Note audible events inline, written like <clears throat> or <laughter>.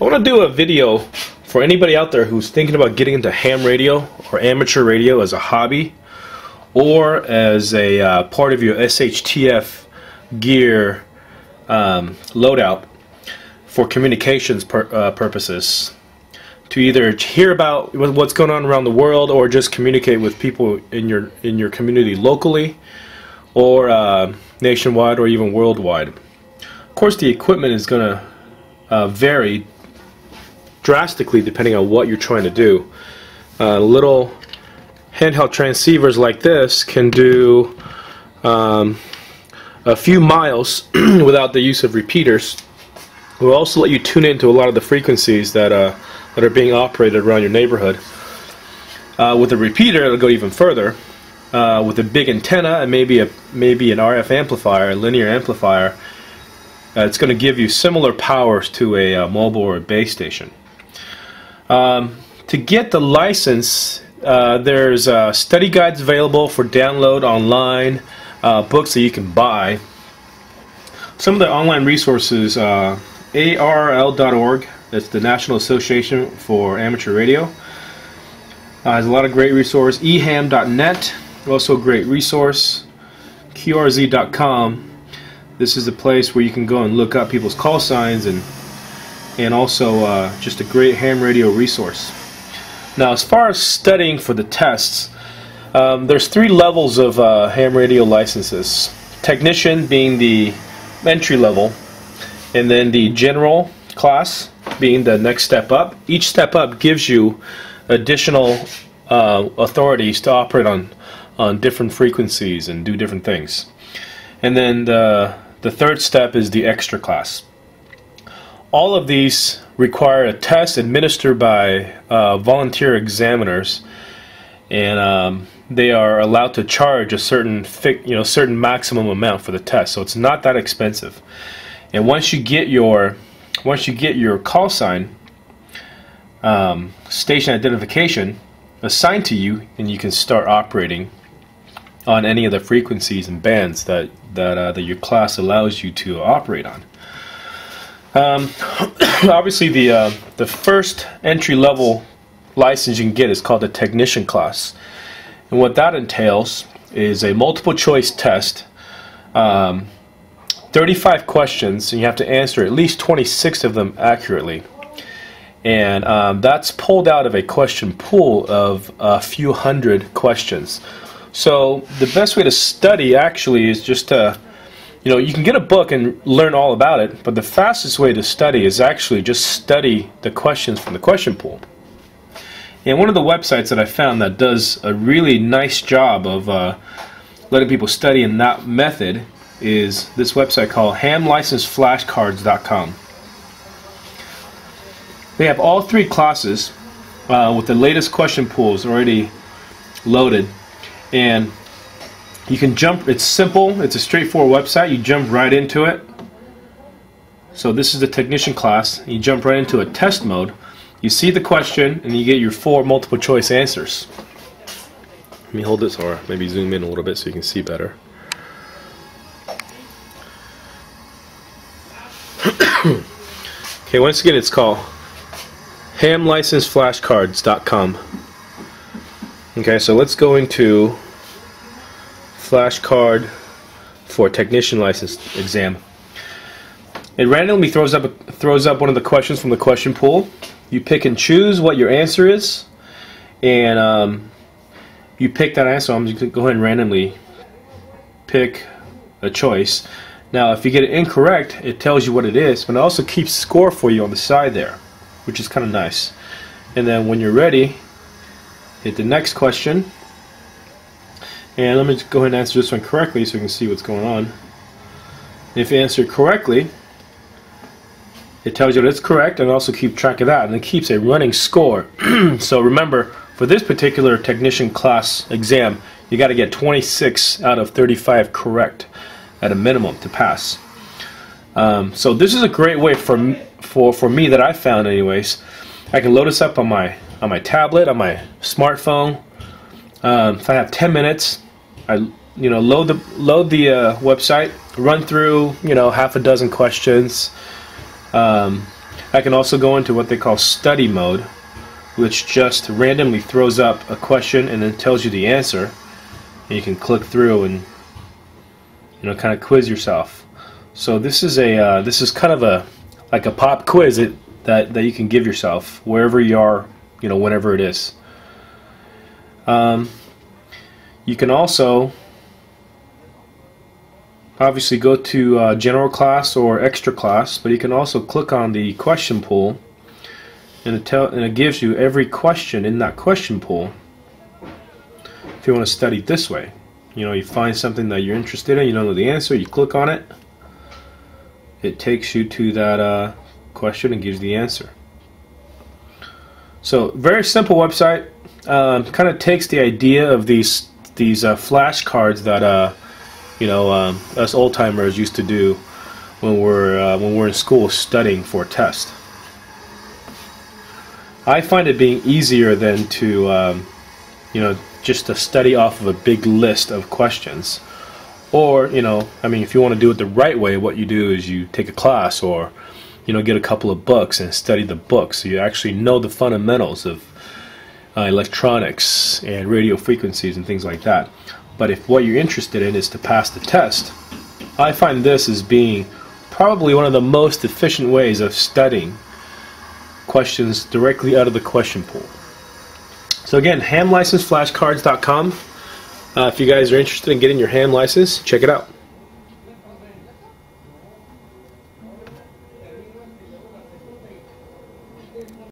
I want to do a video for anybody out there who's thinking about getting into ham radio or amateur radio as a hobby or as a uh, part of your SHTF gear um, loadout for communications pur uh, purposes to either hear about what's going on around the world or just communicate with people in your in your community locally or uh, nationwide or even worldwide. Of course, the equipment is going to uh, vary drastically depending on what you're trying to do. Uh, little handheld transceivers like this can do um, a few miles <clears throat> without the use of repeaters. It will also let you tune into a lot of the frequencies that uh, that are being operated around your neighborhood. Uh, with a repeater, it'll go even further. Uh, with a big antenna and maybe a maybe an RF amplifier, a linear amplifier, uh, it's going to give you similar powers to a uh, mobile or a base station. Um, to get the license, uh, there's uh, study guides available for download online, uh, books that you can buy. Some of the online resources, uh, ARRL.org, that's the National Association for Amateur Radio, uh, has a lot of great resources. eham.net, also a great resource. QRZ.com, this is a place where you can go and look up people's call signs and and also uh, just a great ham radio resource. Now, as far as studying for the tests, um, there's three levels of uh, ham radio licenses. Technician being the entry level, and then the general class being the next step up. Each step up gives you additional uh, authorities to operate on on different frequencies and do different things. And then the, the third step is the extra class. All of these require a test administered by uh, volunteer examiners, and um, they are allowed to charge a certain you know certain maximum amount for the test. So it's not that expensive. And once you get your once you get your call sign um, station identification assigned to you, and you can start operating on any of the frequencies and bands that that uh, that your class allows you to operate on. Um, <coughs> obviously, the uh, the first entry level license you can get is called the technician class, and what that entails is a multiple choice test. Um, 35 questions, and you have to answer at least 26 of them accurately. And um, that's pulled out of a question pool of a few hundred questions. So the best way to study actually is just to you know, you can get a book and learn all about it, but the fastest way to study is actually just study the questions from the question pool. And one of the websites that I found that does a really nice job of uh, letting people study in that method is this website called hamlicenseflashcards.com. They have all three classes uh, with the latest question pools already loaded, and you can jump, it's simple, it's a straightforward website, you jump right into it. So this is the technician class, you jump right into a test mode. You see the question and you get your four multiple choice answers. Let me hold this or maybe zoom in a little bit so you can see better. <coughs> okay, once again it's called hamlicenseflashcards.com. Okay, so let's go into flashcard for technician license exam. It randomly throws up throws up one of the questions from the question pool. You pick and choose what your answer is, and um, you pick that answer. I'm just going to go ahead and randomly pick a choice. Now, if you get it incorrect, it tells you what it is, but it also keeps score for you on the side there, which is kind of nice. And then when you're ready, hit the next question, and let me just go ahead and answer this one correctly so we can see what's going on. If you answer correctly, it tells you that it's correct and also keep track of that and it keeps a running score. <clears throat> so remember, for this particular technician class exam, you got to get 26 out of 35 correct at a minimum to pass. Um, so this is a great way for for for me that I found anyways. I can load this up on my on my tablet, on my smartphone. Um, if I have 10 minutes, I you know load the load the uh, website, run through you know half a dozen questions, um, I can also go into what they call study mode, which just randomly throws up a question and then tells you the answer. And you can click through and you know kind of quiz yourself. So this is a uh, this is kind of a like a pop quiz that, that that you can give yourself wherever you are, you know, whenever it is. Um, you can also obviously go to uh, general class or extra class, but you can also click on the question pool and it, tell, and it gives you every question in that question pool if you want to study this way. You know, you find something that you're interested in, you don't know the answer, you click on it, it takes you to that uh, question and gives the answer. So, very simple website. Um, kind of takes the idea of these these uh, flashcards that uh, you know, um, us old timers used to do when we're uh, when we're in school studying for a test. I find it being easier than to, um, you know, just to study off of a big list of questions. Or, you know, I mean, if you want to do it the right way, what you do is you take a class or, you know, get a couple of books and study the books so you actually know the fundamentals of uh, electronics and radio frequencies and things like that. But if what you're interested in is to pass the test, I find this as being probably one of the most efficient ways of studying questions directly out of the question pool. So again, hamlicenseflashcards.com. Uh, if you guys are interested in getting your ham license, check it out.